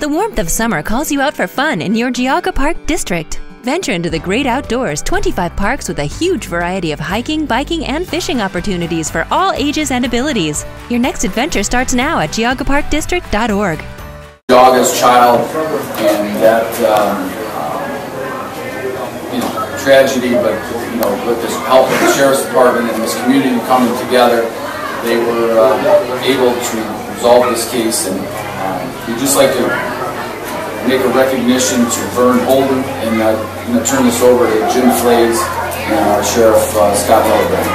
The warmth of summer calls you out for fun in your Geauga Park district. Venture into the great outdoors, 25 parks with a huge variety of hiking, biking, and fishing opportunities for all ages and abilities. Your next adventure starts now at geaugaparkdistrict.org. Geauga's child, and that um, you know tragedy, but you know with this help of the sheriff's department and this community coming together, they were uh, able to resolve this case and We'd just like to make a recognition to Vern Holden, and uh, I'm going to turn this over to Jim Flaiz and our Sheriff uh, Scott Hildenbrand.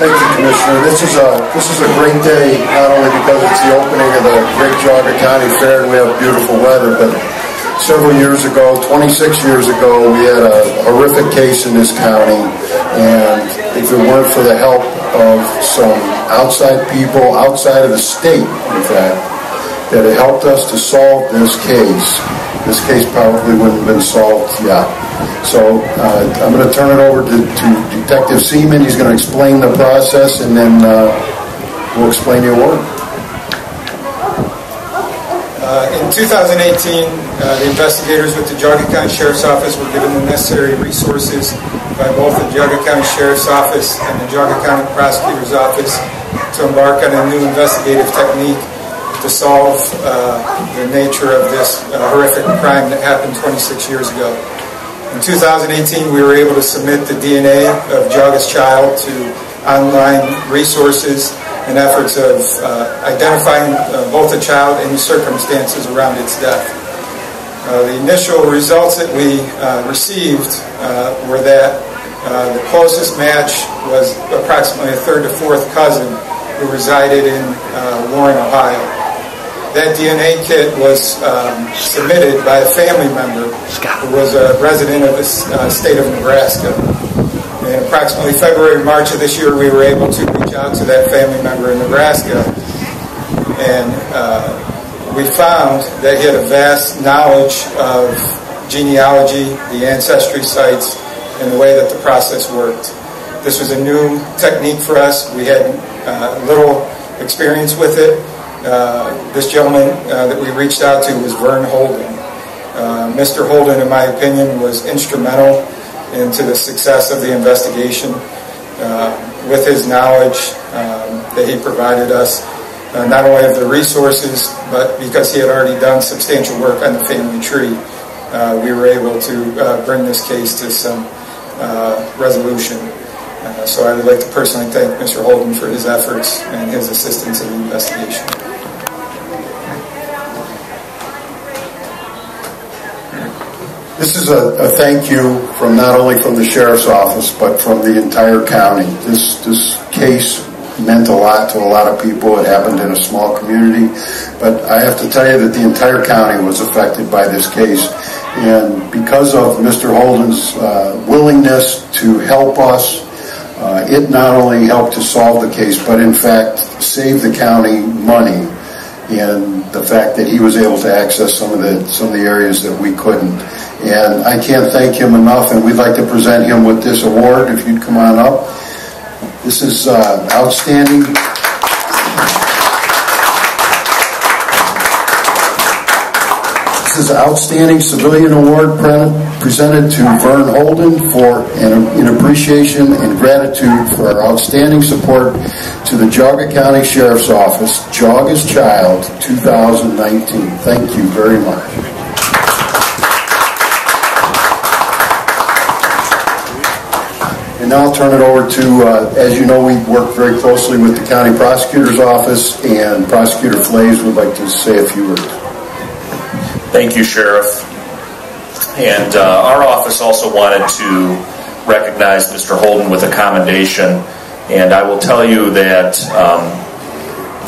Thank you, Commissioner. This is a this is a great day, not only because it's the opening of the Great Geauga County Fair and we have beautiful weather, but several years ago, 26 years ago, we had a horrific case in this county, and if it weren't for the help of some outside people, outside of the state, in fact, that have helped us to solve this case. This case probably wouldn't have been solved yet. So uh, I'm going to turn it over to, to, Detective Seaman. He's going to explain the process, and then uh, we'll explain the award. Uh, in 2018, uh, the investigators with the Geauga County Sheriff's Office were given the necessary resources by both the Geauga County Sheriff's Office and the Geauga County Prosecutor's Office to embark on a new investigative technique to solve uh, the nature of this uh, horrific crime that happened 26 years ago. In 2018, we were able to submit the DNA of Geauga's child to online resources and efforts of uh, identifying uh, both the child and the circumstances around its death. Uh, the initial results that we uh, received uh, were that uh, the closest match was approximately a third to fourth cousin who resided in Warren, Ohio. That DNA kit was um, submitted by a family member who was a resident of the state of Nebraska. Approximately February, March of this year, we were able to reach out to that family member in Nebraska, and uh, we found that he had a vast knowledge of genealogy, the ancestry sites, and the way that the process worked. This was a new technique for us. We had uh, little experience with it. Uh, this gentleman uh, that we reached out to was Vern Holden. Uh, Mr. Holden, in my opinion, was instrumental into the success of the investigation uh, with his knowledge um, that he provided us, uh, not only of the resources, but because he had already done substantial work on the family tree, uh, we were able to bring this case to some resolution. Uh, so I would like to personally thank Mr. Holden for his efforts and his assistance in the investigation. This is a, a, thank you from not only from the sheriff's office, but from the entire county. This this case meant a lot to a lot of people. It happened in a small community, but I have to tell you that the entire county was affected by this case. And because of Mr. Holden's uh, willingness to help us, uh, it not only helped to solve the case, but in fact saved the county money and the fact that he was able to access some of the some of the areas that we couldn't. And I can't thank him enough, and we'd like to present him with this award. If you'd come on up, this is uh, outstanding. This is Outstanding Civilian Award presented to Vern Holden for in appreciation and gratitude for our outstanding support to the Geauga County Sheriff's Office, Geauga's Child 2019. Thank you very much. And now I'll turn it over to, uh, as you know, we work very closely with the County Prosecutor's Office, and Prosecutor Flaiz would like to say a few words. Thank you, Sheriff. And uh, our office also wanted to recognize Mr. Holden with a commendation. And I will tell you that um,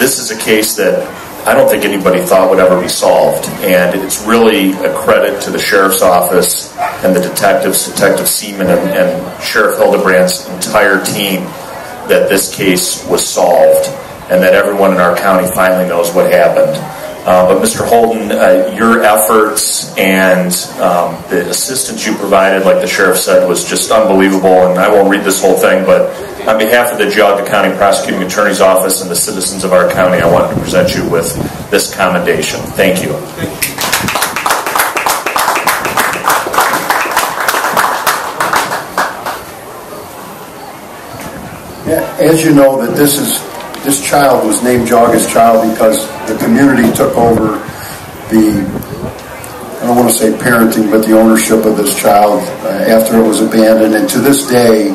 this is a case that I don't think anybody thought would ever be solved. And it's really a credit to the Sheriff's Office and the detectives, Detective Seaman and, and Sheriff Hildenbrand's entire team that this case was solved and that everyone in our county finally knows what happened. Uh, but Mr. Holden, uh, your efforts and um, the assistance you provided, like the sheriff said, was just unbelievable. And I won't read this whole thing, but on behalf of the Geauga County Prosecuting Attorney's Office and the citizens of our county, I wanted to present you with this commendation. Thank you. Yeah, As you know, that this is, this child was named Geauga's child because the community took over the, I don't want to say parenting, but the ownership of this child uh, after it was abandoned. And to this day,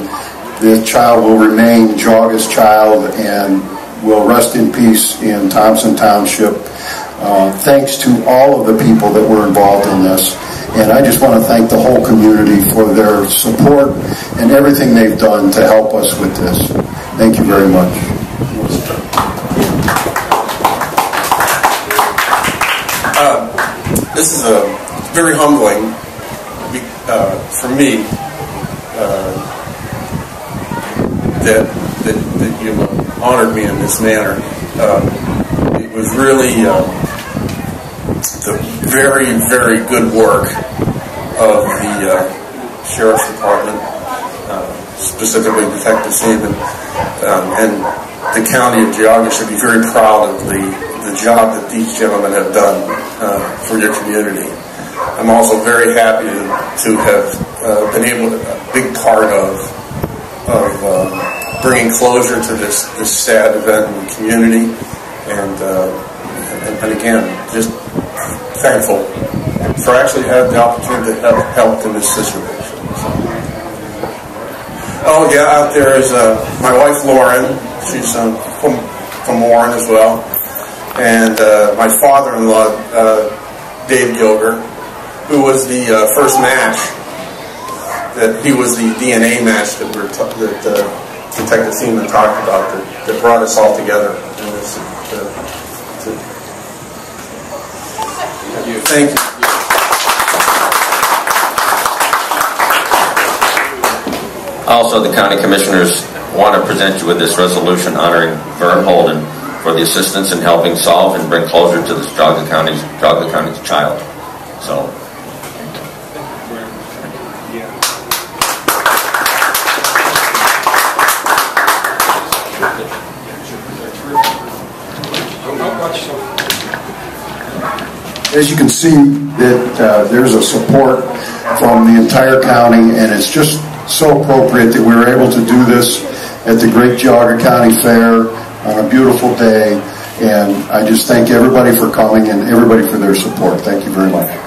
the child will remain Geauga's child and will rest in peace in Thompson Township. Uh, thanks to all of the people that were involved in this. And I just want to thank the whole community for their support and everything they've done to help us with this. Thank you very much. This is a very humbling uh, for me uh, that, that that you honored me in this manner. Uh, it was really uh, the very very good work of the uh, sheriff's department, uh, specifically Detective Seaman, um, and the county of Geauga should be very proud of the the job that these gentlemen have done uh, for your community. I'm also very happy to, to have uh, been able to, a big part of, of uh, bringing closure to this, this sad event in the community. And, uh, and, and, again, just thankful for actually having the opportunity to have helped in this situation. So. Oh, yeah, out there is uh, my wife Lauren. She's from, from Warren as well and uh, my father-in-law, uh, Dave Gilger, who was the uh, first match. That he was the DNA match that we're t- that uh, Detective Seaman talked about that, that brought us all together. In this, uh, Thank you. Also, the county commissioners want to present you with this resolution honoring Vern Holden for the assistance in helping solve and bring closure to this Geauga County's Geauga County's child. So. As you can see, that uh, there's a support from the entire county, and it's just so appropriate that we were able to do this at the Great Geauga County Fair on a beautiful day. And I just thank everybody for coming and everybody for their support. Thank you very much.